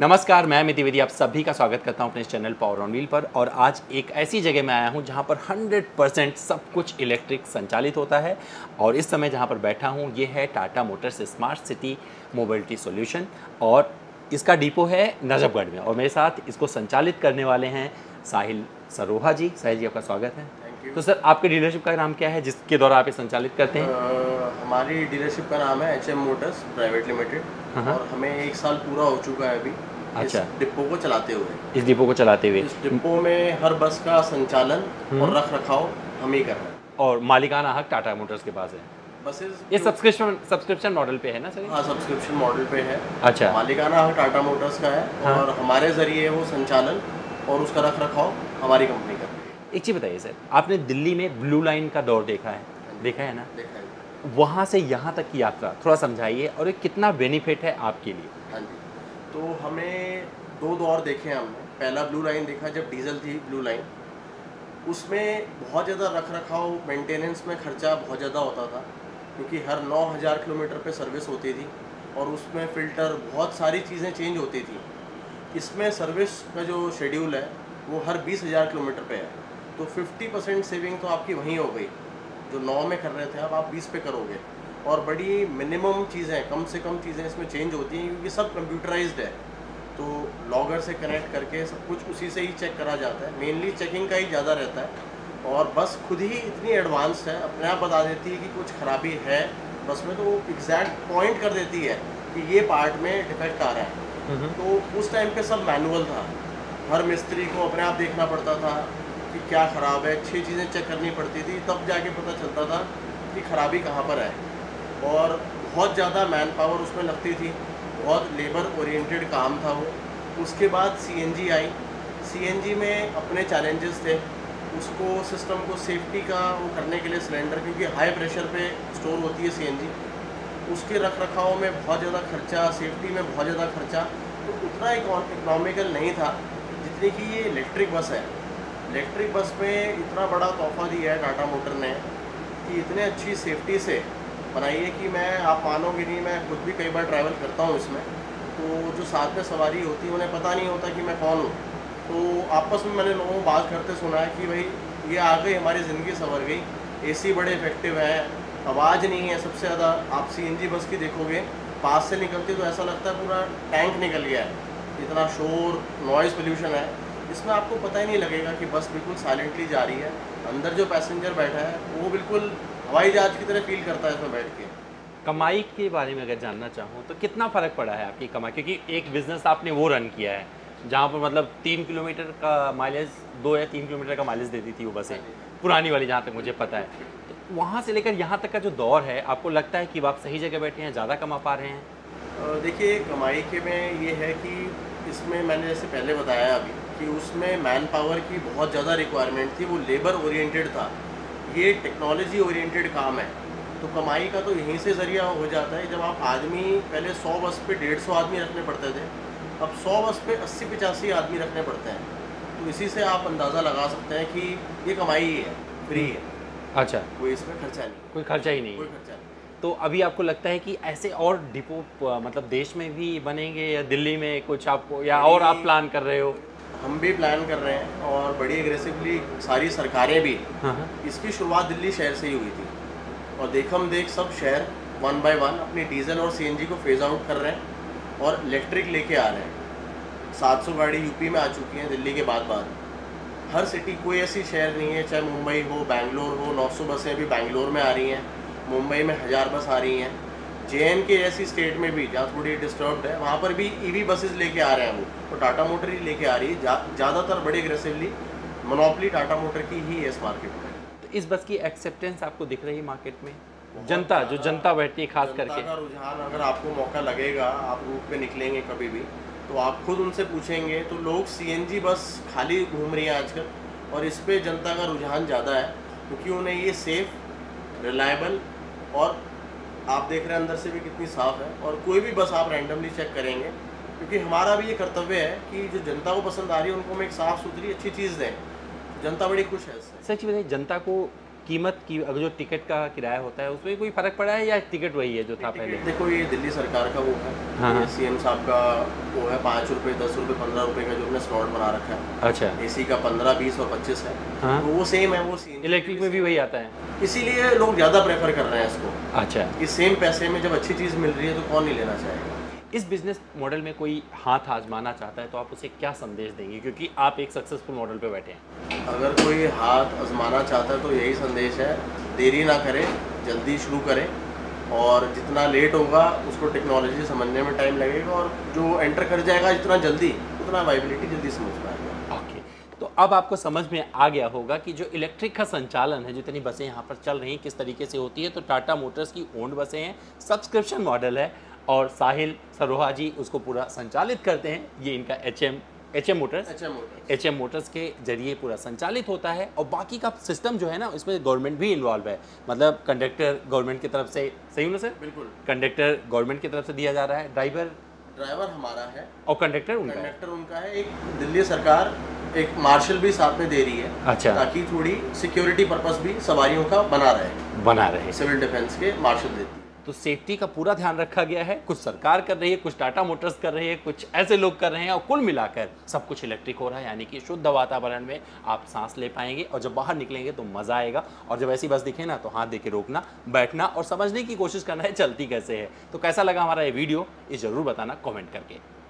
नमस्कार, मैं अमित द्विवेदी आप सभी का स्वागत करता हूँ अपने चैनल पावर ऑन व्हील पर। और आज एक ऐसी जगह में आया हूँ जहाँ पर 100 परसेंट सब कुछ इलेक्ट्रिक संचालित होता है। और इस समय जहाँ पर बैठा हूँ, ये है Tata Motors smart city mobility solution और इसका डिपो है नजफगढ़ में। और मेरे साथ इसको संचालित करने वाले हैं साहिल सरोहा जी। साहिल जी, आपका स्वागत है। तो सर आपके डीलरशिप का नाम क्या है जिसके द्वारा आप ये संचालित करते हैं? हमारी डीलरशिप का नाम है H M Motors private limited. और हमें एक साल पूरा हो चुका है अभी अच्छा। इस डिपो को चलाते हुए। इस डिपो को चलाते हुए। इस डिपो में हर बस का संचालन हम्म। और रख रखाव हम ही कर रहे हैं। और मालिकाना हक टाटा मोटर्स के पास है। बसेस ये सब्सक्रिप्शन सब्सक्रिप्शन मॉडल पे है ना सर हाँ सब्सक्रिप्शन मॉडल पे है। अच्छा। मालिकाना हक टाटा मोटर्स का है हाँ। और हमारे ज़रिए वो संचालन और उसका रख रखाव हमारी कंपनी एक चीज़ बताइए सर आपने दिल्ली में ब्लू लाइन का दौर देखा है? देखा है ना? देखा है। वहाँ से यहाँ तक की यात्रा थोड़ा समझाइए और ये कितना बेनिफिट है आपके लिए? हाँ जी। तो हमें दो दौर देखे हैं हमने। पहला ब्लू लाइन देखा जब डीजल थी ब्लू लाइन उसमें बहुत ज़्यादा रख रखाव मेंटेनेंस में खर्चा बहुत ज़्यादा होता था क्योंकि हर 9000 किलोमीटर पे सर्विस होती थी और उसमें फ़िल्टर बहुत सारी चीज़ें चेंज होती थी। इसमें सर्विस का जो शेड्यूल है वो हर 20000 किलोमीटर पे है। तो 50 परसेंट सेविंग तो आपकी वहीं हो गई। जो नौ में कर रहे थे अब आप बीस पे करोगे। और बड़ी मिनिमम चीज़ें कम से कम चीज़ें इसमें चेंज होती हैं क्योंकि सब कंप्यूटराइज्ड है। तो लॉगर से कनेक्ट करके सब कुछ उसी से ही चेक करा जाता है। मेनली चेकिंग का ही ज़्यादा रहता है। और बस खुद ही इतनी एडवांस है अपने आप बता देती है कि कुछ खराबी है बस में तो वो एग्जैक्ट पॉइंट कर देती है कि ये पार्ट में डिफेक्ट आ रहा है। तो उस टाइम पे सब मैनुअल था। हर मिस्त्री को अपने आप देखना पड़ता था। कि क्या ख़राब है छः चीज़ें चेक करनी पड़ती थी, तब जाके पता चलता था कि खराबी कहाँ पर है। और बहुत ज़्यादा मैन पावर उसमें लगती थी, बहुत लेबर ओरिएंटेड काम था वो। उसके बाद सीएनजी आई। सीएनजी में अपने चैलेंजेस थे। उसको सिस्टम को सेफ्टी का वो करने के लिए सिलेंडर क्योंकि हाई प्रेशर पे स्टोर होती है सीएनजी उसके रख रखाव में बहुत ज़्यादा खर्चा सेफ्टी में बहुत ज़्यादा खर्चा। तो उतना इकोनॉमिकल नहीं था, जितनी कि ये इलेक्ट्रिक बस है। इलेक्ट्रिक बस में इतना बड़ा तोहफा दिया है टाटा मोटर ने कि इतने अच्छी सेफ्टी से बनाई है कि मैं, आप मानोगे नहीं, मैं खुद भी कई बार ट्रैवल करता हूँ इसमें। तो जो साथ में सवारी होती है, उन्हें पता नहीं होता कि मैं कौन हूँ। तो आपस में मैंने लोगों को बात करते सुना है कि भाई, ये आ गई हमारी ज़िंदगी संवर गई। एसी बड़े इफ़ेक्टिव हैं, आवाज़ नहीं है सबसे ज़्यादा। आप सीएनजी बस की देखोगे, पास से निकलती तो ऐसा लगता है पूरा टैंक निकल गया है। इतना शोर नॉइज़ पोल्यूशन है। इसमें आपको पता ही नहीं लगेगा कि बस बिल्कुल साइलेंटली जा रही है। अंदर जो पैसेंजर बैठा है वो बिल्कुल हवाई जहाज़ की तरह फील करता है इसमें बैठ के। कमाई के बारे में अगर जानना चाहूँ तो कितना फ़र्क पड़ा है आपकी कमाई? क्योंकि एक बिज़नेस आपने वो रन किया है जहाँ पर मतलब तीन किलोमीटर का माइलेज दो या तीन किलोमीटर का माइलेज देती थी वो बसें पुरानी वाली जहाँ तक मुझे पता है। तो वहाँ से लेकर यहाँ तक का जो दौर है आपको लगता है कि आप सही जगह बैठे हैं ज़्यादा कमा पा रहे हैं? देखिए कमाई के में ये है कि इसमें मैंने जैसे पहले बताया अभी कि उसमें मैन पावर की बहुत ज़्यादा रिक्वायरमेंट थी वो लेबर ओरिएंटेड था। ये टेक्नोलॉजी ओरिएंटेड काम है। तो कमाई का तो यहीं से ज़रिया हो जाता है। जब आप आदमी पहले सौ बस पे डेढ़ सौ आदमी रखने पड़ते थे अब सौ बस पे अस्सी पचासी आदमी रखने पड़ते हैं। तो इसी से आप अंदाज़ा लगा सकते हैं कि ये कमाई ही है फ्री है। अच्छा। कोई इसमें खर्चा नहीं कोई खर्चा ही नहीं कोई खर्चा नहीं तो अभी आपको लगता है कि ऐसे और डिपो मतलब देश में भी बनेंगे या दिल्ली में कुछ आपको या और आप प्लान कर रहे हो? हम भी प्लान कर रहे हैं और बड़ी एग्रेसिवली सारी सरकारें भी हाँ हाँ। इसकी शुरुआत दिल्ली शहर से ही हुई थी। और देखम देख सब शहर वन बाय वन अपनी डीजल और सीएनजी को फ़ेज़ आउट कर रहे हैं और इलेक्ट्रिक लेके आ रहे हैं। 700 गाड़ी यूपी में आ चुकी हैं दिल्ली के बाद बाद। हर सिटी कोई ऐसी शहर नहीं है चाहे मुंबई हो बैंगलोर हो 900 बसें अभी बैंगलोर में आ रही हैं मुंबई में हज़ार बस आ रही हैं। जे के ऐसी स्टेट में भी जहाँ थोड़ी डिस्टर्ब है वहाँ पर भी ईवी बसेस लेके आ रहे हैं वो। तो टाटा मोटर ही लेके आ रही है। जा, ज़्यादातर बड़ी एग्रेसिवली मोनोपली टाटा मोटर की ही है इस मार्केट में। तो इस बस की एक्सेप्टेंस आपको दिख रही है मार्केट में? जनता जो जनता बैठती है खास जनता करके। का रुझान अगर आपको मौका लगेगा आप रूट पे निकलेंगे कभी भी तो आप खुद उनसे पूछेंगे। तो लोग सीएनजी बस खाली घूम रही हैं आजकल और इस पर जनता का रुझान ज़्यादा है क्योंकि उन्हें ये सेफ़ रिलायबल और आप देख रहे हैं अंदर से भी कितनी साफ़ है और कोई भी बस आप रैंडमली चेक करेंगे, क्योंकि हमारा भी ये कर्तव्य है कि जो जनता को पसंद आ रही है, उनको हम एक साफ़ सुथरी अच्छी चीज़ दें। जनता बड़ी खुश है सच बताइए, जनता को कीमत की अगर जो टिकट का किराया होता है उसमें कोई फ़र्क पड़ा है या टिकट वही है जो था पहले? देखो ये दिल्ली सरकार का वो है। हाँ, हाँ। सीएम साहब का वो है पाँच रुपये दस रुपये पंद्रह रुपये का जो हमने स्लॉट बना रखा है। अच्छा। एसी का पंद्रह बीस और पच्चीस है। हाँ। तो वो सेम है वो सेम इलेक्ट्रिक में भी वही आता है। इसीलिए लोग ज़्यादा प्रेफर कर रहे हैं इसको। अच्छा। कि सेम पैसे में जब अच्छी चीज़ मिल रही है तो कौन नहीं लेना चाहेगा? इस बिज़नेस मॉडल में कोई हाथ आजमाना चाहता है तो आप उसे क्या संदेश देंगे? क्योंकि आप एक सक्सेसफुल मॉडल पे बैठे हैं। अगर कोई हाथ आजमाना चाहता है तो यही संदेश है देरी ना करें जल्दी शुरू करें और जितना लेट होगा उसको टेक्नोलॉजी समझने में टाइम लगेगा और जो एंटर कर जाएगा जितना जल्दी उतना वाइबिलिटी जल्दी समझ पाएगा। ओके तो अब आपको समझ में आ गया होगा कि जो इलेक्ट्रिक का संचालन है जितनी बसें यहाँ पर चल रही हैं किस तरीके से होती है तो टाटा मोटर्स की ओन्ड बसें हैं सब्सक्रिप्शन मॉडल है और साहिल सरोहा जी उसको पूरा संचालित करते हैं। ये इनका H M H M Motors motor H M Motors के ज़रिए पूरा संचालित होता है और बाकी का सिस्टम जो है ना इसमें गवर्नमेंट भी इन्वॉल्व है। मतलब कंडक्टर गवर्नमेंट की तरफ़ से सही हूँ ना सर बिल्कुल। कंडक्टर गवर्नमेंट की तरफ़ से दिया जा रहा है। ड्राइवर ड्राइवर हमारा है। और कंडक्टर उनका कंडक्टर उनका है। एक दिल्ली सरकार एक मार्शल भी साथ में दे रही है। अच्छा। ताकि थोड़ी सिक्योरिटी पर्पस भी सवारियों का बना रहे। बना रहे। सिविल डिफेंस के मार्शल देती है। तो सेफ्टी का पूरा ध्यान रखा गया है। कुछ सरकार कर रही है, कुछ टाटा मोटर्स कर रही है, कुछ ऐसे लोग कर रहे हैं और कुल मिलाकर सब कुछ इलेक्ट्रिक हो रहा है, यानी कि शुद्ध वातावरण में आप सांस ले पाएँगे और जब बाहर निकलेंगे तो मज़ा आएगा। और जब ऐसी बस दिखे ना तो हाथ दे के रोकना, बैठना और समझने की कोशिश करना है, चलती कैसे है। तो कैसा लगा हमारा ये वीडियो ये ज़रूर बताना कॉमेंट करके।